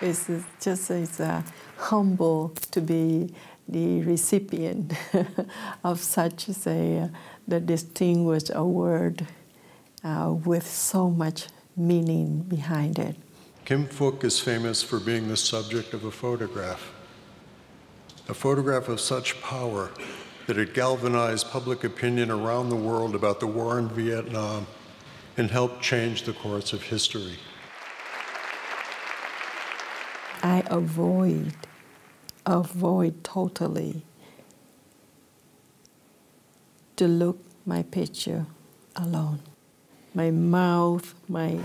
It's just it's uh, humble to be the recipient of such a the distinguished award uh, with so much meaning behind it. Kim Phuc is famous for being the subject of a photograph. A photograph of such power that it galvanized public opinion around the world about the war in Vietnam and helped change the course of history. I avoid, avoid totally to look my picture alone. My mouth, my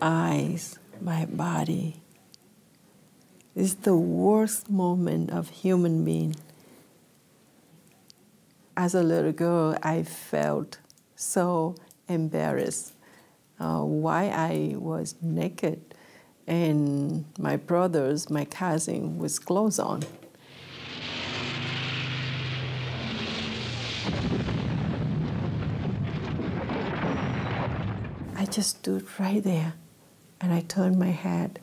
eyes, my body It's the worst moment of human being. As a little girl, I felt so embarrassed uh, why I was naked and my brothers, my cousin, with clothes on. I just stood right there and I turned my head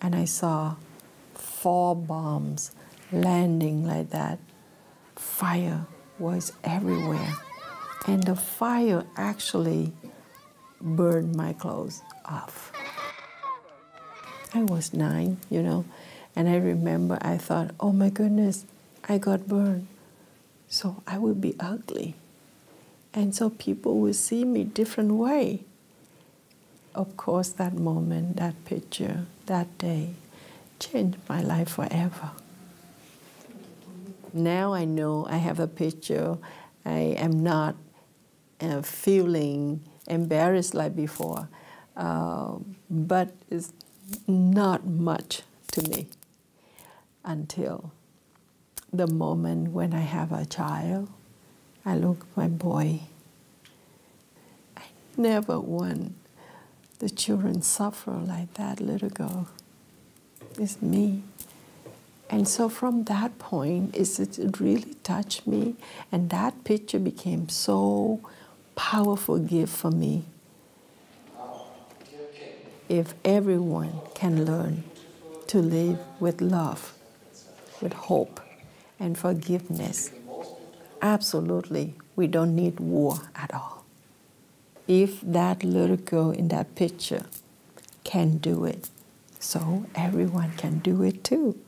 and I saw four bombs landing like that. Fire was everywhere. And the fire actually burned my clothes off. I was nine, you know, and I remember I thought, oh my goodness, I got burned. So I would be ugly. And so people would see me different way. Of course, that moment, that picture, that day changed my life forever. Now I know I have a picture. I am not uh, feeling embarrassed like before, uh, but it's not much to me until the moment when I have a child. I look at my boy. I never want the children suffer like that little girl. It's me. And so from that point, it really touched me, and that picture became so powerful gift for me. If everyone can learn to live with love, with hope, and forgiveness, absolutely, we don't need war at all. If that little girl in that picture can do it, so everyone can do it too.